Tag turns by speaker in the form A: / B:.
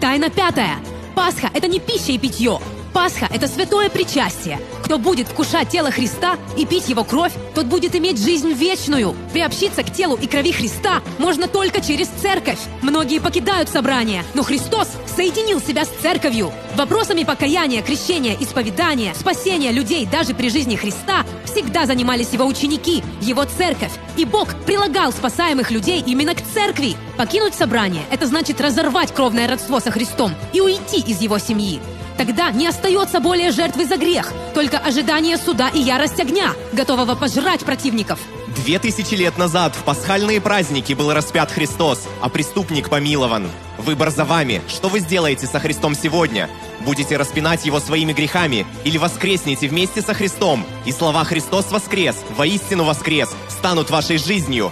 A: Тайна пятая. Пасха – это не пища и питье. Пасха – это святое причастие. Кто будет вкушать тело Христа и пить его кровь, тот будет иметь жизнь вечную. Приобщиться к телу и крови Христа можно только через церковь. Многие покидают собрание, но Христос соединил себя с церковью. Вопросами покаяния, крещения, исповедания, спасения людей даже при жизни Христа всегда занимались его ученики, его церковь. И Бог прилагал спасаемых людей именно к церкви. Покинуть собрание – это значит разорвать кровное родство со Христом и уйти из его семьи. Тогда не остается более жертвы за грех, только ожидание суда и ярость огня, готового пожрать противников.
B: Две тысячи лет назад в пасхальные праздники был распят Христос, а преступник помилован. Выбор за вами. Что вы сделаете со Христом сегодня? Будете распинать его своими грехами или воскреснете вместе со Христом? И слова «Христос воскрес», «Воистину воскрес» станут вашей жизнью.